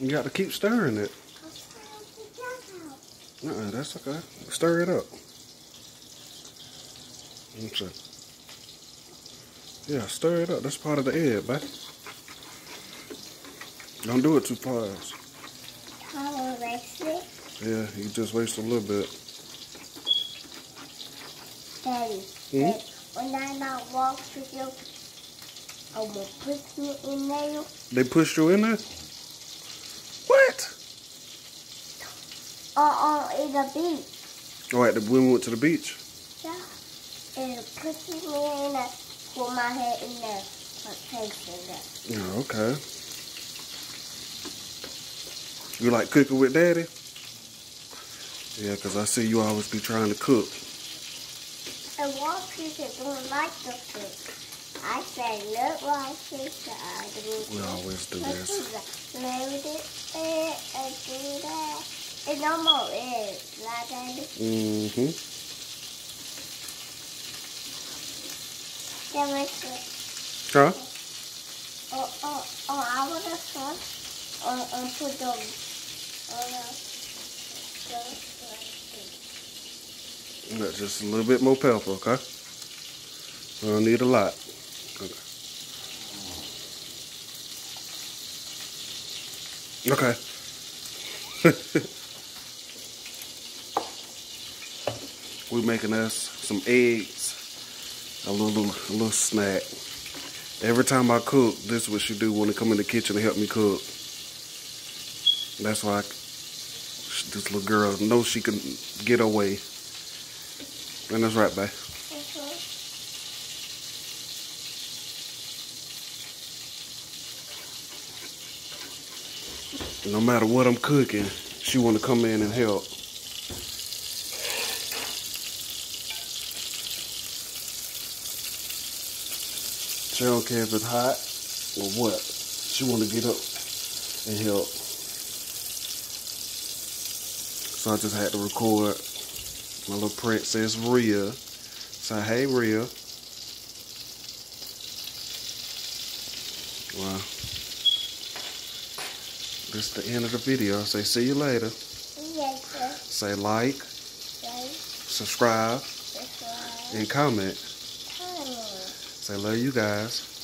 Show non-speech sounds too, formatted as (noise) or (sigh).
You got to keep stirring it. Uh-uh, that's okay. Stir it up. Let's. Yeah, stir it up. That's part of the egg, babe. Don't do it too fast. Waste it? Yeah, you just waste a little bit. Daddy, Hmm? When I not walk with you, I will put you in there. They push you in there? What? Or, or the beach. Oh, at the, when we went to the beach? Yeah. And put me in there, put my head in there, face in there. Okay. You like cooking with daddy? Yeah, because I see you always be trying to cook. And one people don't like the food. I say, look what I do. We always do this. Load it and, and do no more eggs, right, Daddy? Mm-hmm. Then we say, Huh? oh, oh, oh, I want a sauce. Or, or put them on a Got just a little bit more pepper, okay? I don't need a lot. Okay. (laughs) Okay. We making us some eggs, a little a little snack. Every time I cook, this is what she do when they come in the kitchen to help me cook. That's why I, this little girl knows she can get away. And that's right, babe. No matter what I'm cooking, she want to come in and help. She don't care if it's hot or what. She want to get up and help. So I just had to record my little princess Ria. Say, hey, Ria. Wow. This is the end of the video. Say, see you later. Yes, sir. Say like, Yes, subscribe, and comment. Say, love you guys.